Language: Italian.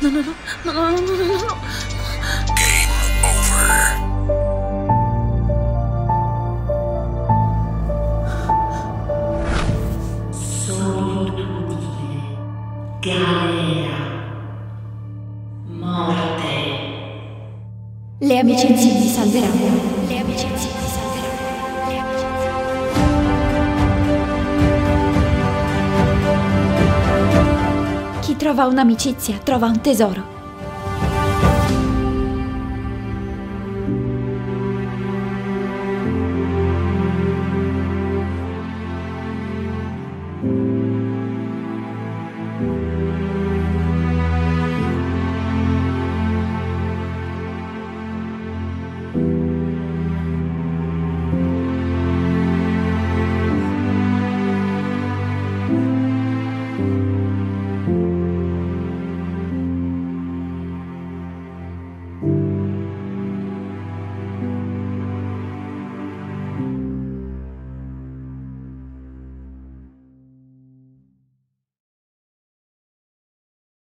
No, no, no, no, no, no, no, no. Game over. Solo Morte. Le amicizie ti salveranno. Le amicizie ti salveranno. trova un'amicizia, trova un tesoro. thank